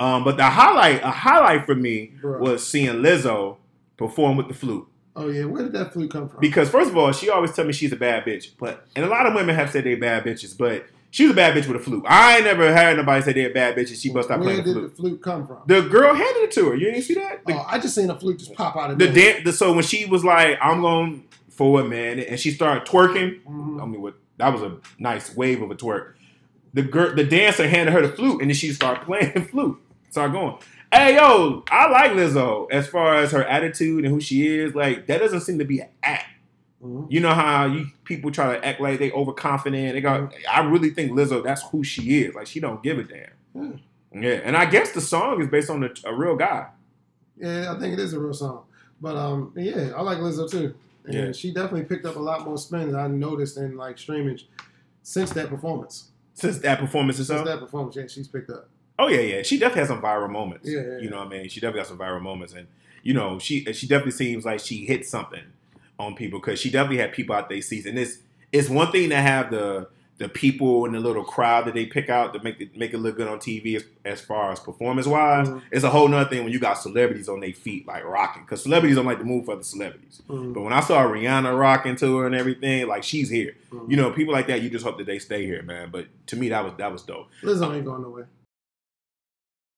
Um, but the highlight, a highlight for me Bruh. was seeing Lizzo perform with the flute. Oh yeah, where did that flute come from? Because first of all, she always tell me she's a bad bitch, but and a lot of women have said they bad bitches, but she was a bad bitch with a flute. I ain't never heard nobody say they're a bad bitch and she must stop where playing the flute. Where did the flute come from? The girl handed it to her. You didn't see that? The, oh, I just seen a flute just pop out of the, nowhere. dan- the so when she was like, "I'm going for it, man," and she started twerking. Mhm. I mean, what that was a nice wave of a twerk. The girl, the dancer handed her the flute, and then she started playing the flute. Started going. Hey yo, I like Lizzo as far as her attitude and who she is. Like that doesn't seem to be an act. Mhm. You know how you people try to act like they overconfident. They got. I really think Lizzo. That's who she is. Like she don't give a damn. Hmm. Yeah, and I guess the song is based on a, a real guy. Yeah, I think it is a real song. But um, yeah, I like Lizzo too. And Yeah. she definitely picked up a lot more spins. I noticed in like streaming since that performance. Since that performance itself. Since that performance, yeah, she's picked up. Oh yeah, yeah. She definitely has some viral moments. Yeah, yeah, You know what I mean? She definitely got some viral moments, and you know, she she definitely seems like she hit something on people because she definitely had people out there seats. And it's it's one thing to have the the people and the little crowd that they pick out to make it make it look good on TV as, as far as performance wise. Mhm. It's a whole nother thing when you got celebrities on their feet like rocking because celebrities don't like to move for the celebrities. Mhm. But when I saw Rihanna rocking to her and everything, like she's here. Mhm. You know, people like that, you just hope that they stay here, man. But to me, that was that was dope. Lizzo ain't going nowhere.